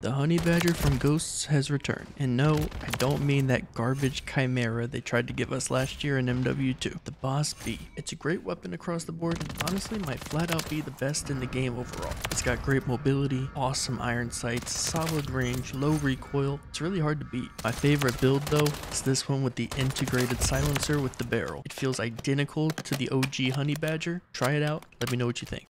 The honey badger from Ghosts has returned. And no, I don't mean that garbage chimera they tried to give us last year in MW2. The BAS-B. It's a great weapon across the board and honestly might flat out be the best in the game overall. It's got great mobility, awesome iron sights, solid range, low recoil. It's really hard to beat. My favorite build though is this one with the integrated silencer with the barrel. It feels identical to the OG honey badger. Try it out. Let me know what you think.